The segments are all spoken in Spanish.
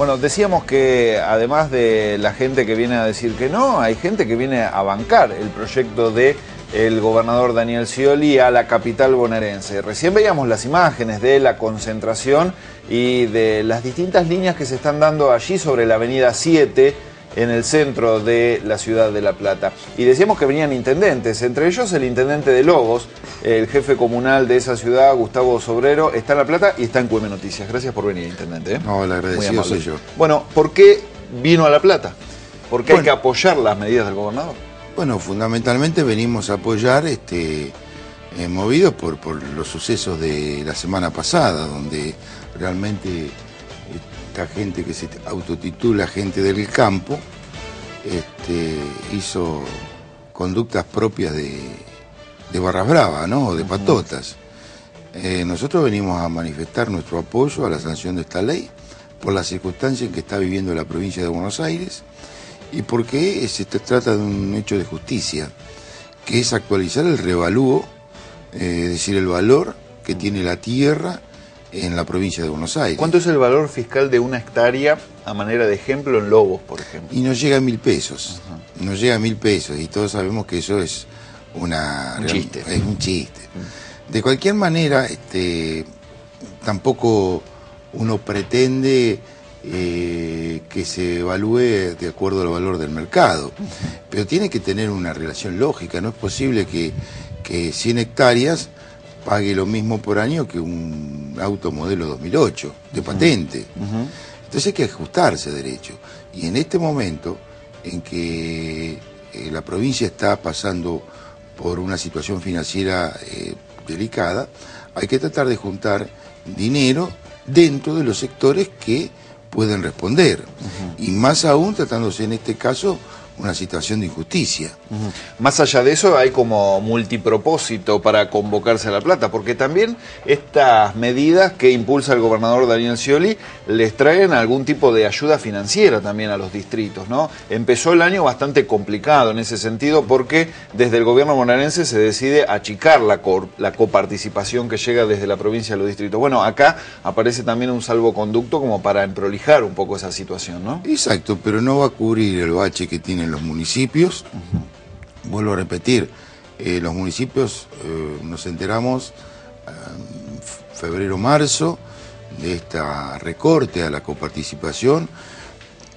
Bueno, decíamos que además de la gente que viene a decir que no, hay gente que viene a bancar el proyecto de el gobernador Daniel Scioli a la capital bonaerense. Recién veíamos las imágenes de la concentración y de las distintas líneas que se están dando allí sobre la avenida 7 en el centro de la ciudad de La Plata. Y decíamos que venían intendentes, entre ellos el intendente de Lobos, el jefe comunal de esa ciudad, Gustavo Sobrero, está en La Plata y está en QM Noticias. Gracias por venir, intendente. ¿eh? No, el agradecido soy yo. Bueno, ¿por qué vino a La Plata? ¿Por qué hay que apoyar las medidas del gobernador? Bueno, fundamentalmente venimos a apoyar, este, eh, movidos por, por los sucesos de la semana pasada, donde realmente esta gente que se autotitula gente del campo, este, hizo conductas propias de, de barras bravas, ¿no? O de patotas. Eh, nosotros venimos a manifestar nuestro apoyo a la sanción de esta ley por las circunstancias en que está viviendo la provincia de Buenos Aires y porque se trata de un hecho de justicia, que es actualizar el revalúo, eh, es decir, el valor que tiene la tierra en la provincia de Buenos Aires. ¿Cuánto es el valor fiscal de una hectárea, a manera de ejemplo, en Lobos, por ejemplo? Y no llega a mil pesos, no llega a mil pesos, y todos sabemos que eso es una... Un chiste. Es un chiste. De cualquier manera, este, tampoco uno pretende eh, que se evalúe de acuerdo al valor del mercado, pero tiene que tener una relación lógica, no es posible que, que 100 hectáreas pague lo mismo por año que un auto modelo 2008 de patente. Entonces hay que ajustarse derecho. Y en este momento en que eh, la provincia está pasando por una situación financiera eh, delicada, hay que tratar de juntar dinero dentro de los sectores que pueden responder. Y más aún tratándose en este caso una situación de injusticia. Más allá de eso, hay como multipropósito para convocarse a La Plata, porque también estas medidas que impulsa el gobernador Daniel Scioli les traen algún tipo de ayuda financiera también a los distritos, ¿no? Empezó el año bastante complicado en ese sentido porque desde el gobierno bonaerense se decide achicar la, la coparticipación que llega desde la provincia a los distritos. Bueno, acá aparece también un salvoconducto como para emprolijar un poco esa situación, ¿no? Exacto, pero no va a cubrir el bache que los municipios. Vuelvo a repetir, eh, los municipios eh, nos enteramos en febrero-marzo de esta recorte a la coparticipación.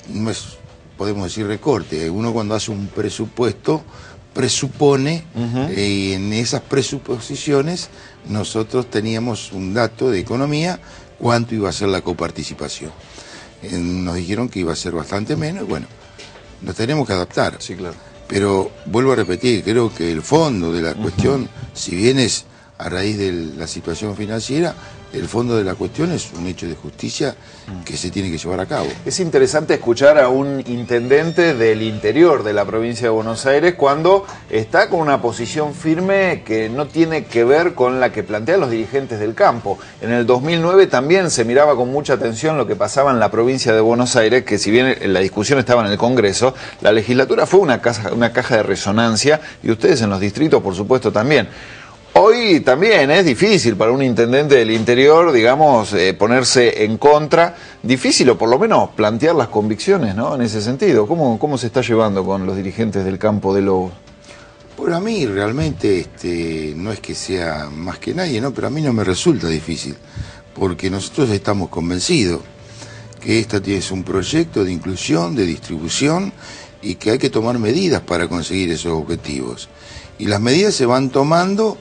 No es, podemos decir recorte, uno cuando hace un presupuesto presupone eh, y en esas presuposiciones nosotros teníamos un dato de economía cuánto iba a ser la coparticipación. nos dijeron que iba a ser bastante menos, bueno, nos tenemos que adaptar. Sí, claro. Pero vuelvo a repetir, creo que el fondo de la cuestión, si bien es a raíz de la situación financiera, el fondo de la cuestión es un hecho de justicia que se tiene que llevar a cabo. Es interesante escuchar a un intendente del interior de la provincia de Buenos Aires cuando está con una posición firme que no tiene que ver con la que plantean los dirigentes del campo. En el 2009 también se miraba con mucha atención lo que pasaba en la provincia de Buenos Aires, que si bien la discusión estaba en el Congreso, la legislatura fue una, una caja de resonancia y ustedes en los distritos, por supuesto, también. Hoy también es difícil para un intendente del interior, digamos, eh, ponerse en contra, difícil o por lo menos plantear las convicciones, ¿no? En ese sentido, ¿cómo, cómo se está llevando con los dirigentes del campo de Lobos? Por a mí realmente este, no es que sea más que nadie, ¿no? Pero a mí no me resulta difícil, porque nosotros estamos convencidos que este es un proyecto de inclusión, de distribución y que hay que tomar medidas para conseguir esos objetivos. Y las medidas se van tomando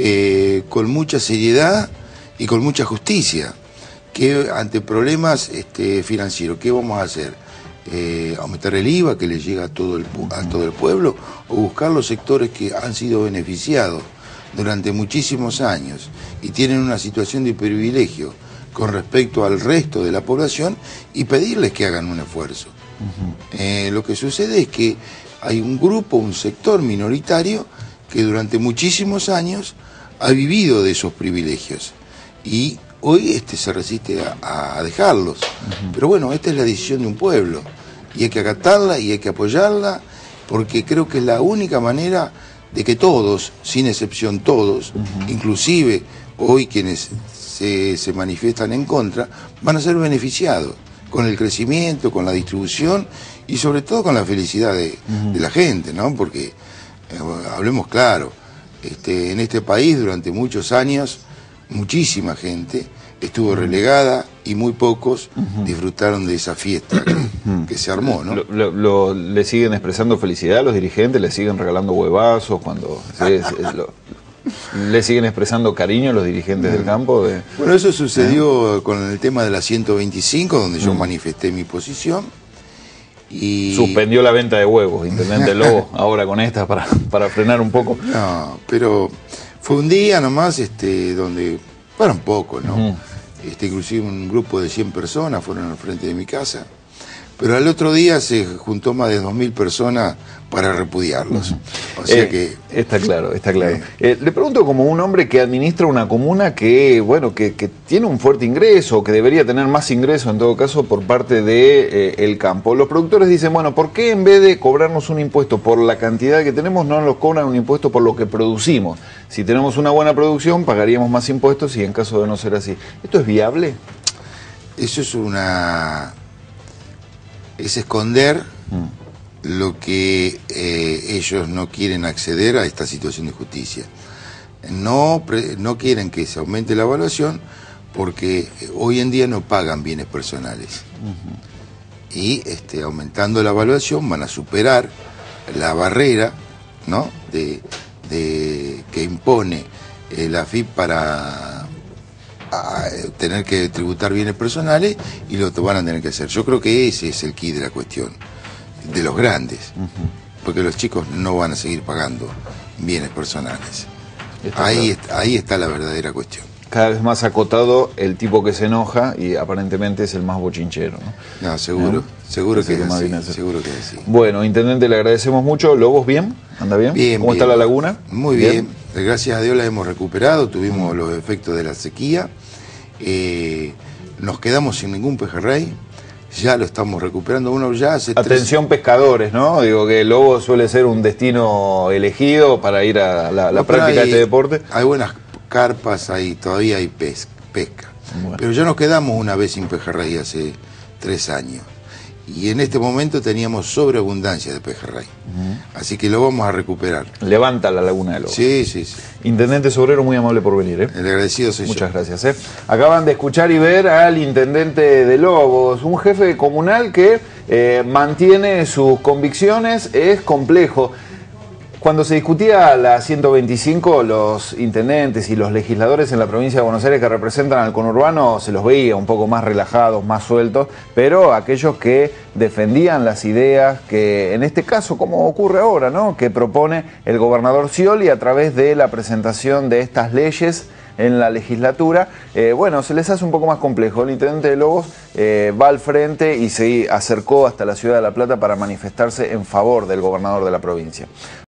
eh, con mucha seriedad y con mucha justicia. Que ante problemas este, financieros, ¿qué vamos a hacer? Eh, aumentar el IVA que le llega a todo, el, a todo el pueblo o buscar los sectores que han sido beneficiados durante muchísimos años y tienen una situación de privilegio con respecto al resto de la población y pedirles que hagan un esfuerzo. Eh, lo que sucede es que hay un grupo, un sector minoritario que durante muchísimos años ha vivido de esos privilegios y hoy este se resiste a, dejarlos. Pero bueno, esta es la decisión de un pueblo y hay que acatarla y hay que apoyarla porque creo que es la única manera de que todos, sin excepción todos, inclusive hoy quienes se, se, manifiestan en contra, van a ser beneficiados. con el crecimiento, con la distribución y sobre todo con la felicidad de, de la gente, ¿no? Porque, eh, hablemos claro, este, en este país durante muchos años, muchísima gente estuvo relegada y muy pocos disfrutaron de esa fiesta que, se armó, ¿no? Lo, ¿Le siguen expresando felicidad a los dirigentes? ¿Le siguen regalando huevazos cuando... ¿Le siguen expresando cariño a los dirigentes del campo? Bueno, eso sucedió ¿Eh? con el tema de la 125, donde yo manifesté mi posición. Y... Suspendió la venta de huevos, Intendente Lobo, ahora con esta para, para frenar un poco. No, pero fue un día nomás este, donde fueron pocos, ¿no? este, inclusive un grupo de 100 personas fueron al frente de mi casa. Pero al otro día se juntó más de 2.000 personas para repudiarlos. O sea eh, que... Está claro, está claro. Eh, le pregunto como un hombre que administra una comuna que, bueno, que, tiene un fuerte ingreso, que debería tener más ingreso en todo caso por parte del de, eh, campo. Los productores dicen, bueno, ¿por qué en vez de cobrarnos un impuesto por la cantidad que tenemos, no nos cobran un impuesto por lo que producimos? Si tenemos una buena producción, pagaríamos más impuestos y en caso de no ser así. ¿Esto es viable? Eso es una es esconder mm. lo que eh, ellos no quieren acceder a esta situación de justicia. No, no quieren que se aumente la evaluación porque hoy en día no pagan bienes personales. Y este, aumentando la evaluación van a superar la barrera ¿no? de, que impone eh, la FIP para a tener que tributar bienes personales y lo van a tener que hacer. Yo creo que ese es el key de la cuestión, de los grandes, porque los chicos no van a seguir pagando bienes personales. ahí, está, ahí está la verdadera cuestión. Cada vez más acotado el tipo que se enoja y aparentemente es el más bochinchero. No, no seguro, seguro, que, es seguro que es Bueno, Intendente, le agradecemos mucho. ¿Lobos bien? ¿Anda bien? bien ¿Cómo está la laguna? Muy bien. Gracias a Dios la hemos recuperado, tuvimos los efectos de la sequía eh, nos quedamos sin ningún pejerrey, ya lo estamos recuperando. Uno ya hace Atención pescadores, ¿no? Digo que el lobo suele ser un destino elegido para ir a la, práctica de este deporte. Hay buenas carpas ahí, todavía hay pesca. Pero ya nos quedamos una vez sin pejerrey hace tres años y en este momento teníamos sobreabundancia de pejerrey. Así que lo vamos a recuperar. Levanta la laguna de Lobos. Sí, sí, sí. Intendente Sobrero, muy amable por venir. ¿eh? El agradecido soy Muchas gracias. ¿eh? Acaban de escuchar y ver al intendente de Lobos, un jefe comunal que eh, mantiene sus convicciones, es complejo. Cuando se discutía la 125, los intendentes y los legisladores en la provincia de Buenos Aires que representan al conurbano se los veía un poco más relajados, más sueltos, pero aquellos que defendían las ideas que, en este caso, como ocurre ahora, ¿no? que propone el gobernador Scioli a través de la presentación de estas leyes en la legislatura, eh, bueno, se les hace un poco más complejo. El intendente de Lobos eh, va al frente y se acercó hasta la ciudad de La Plata para manifestarse en favor del gobernador de la provincia.